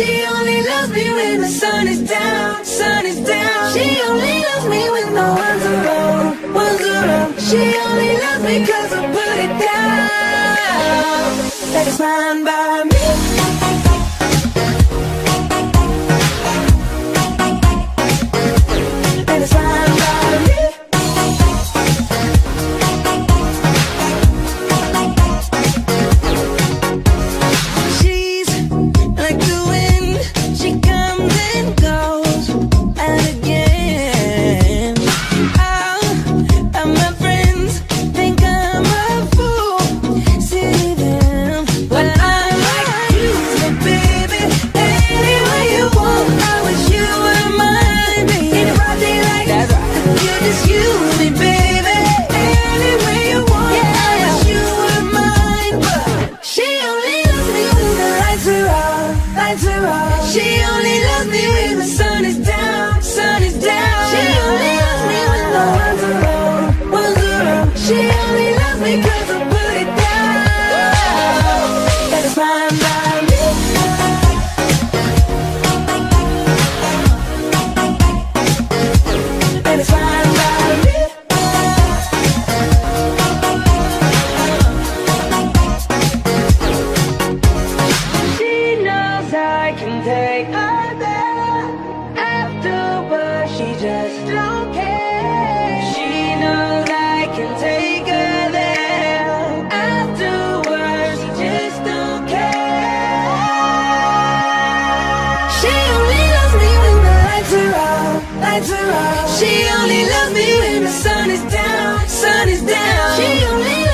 She only loves me when the sun is down, sun is down. She only loves me when the ones around, ones around. She only loves me cause I put it down. That is mine by me. She only loves me when the sun is down, sun is down. She only loves me when the ones around, ones around. She only loves me 'cause I put it down. That is can take her there. Afterwards, she just don't care. She knows I can take her there. Afterwards, she just don't care. She only loves me when the lights are off, lights are off. She only loves me when the sun is down, sun is down. She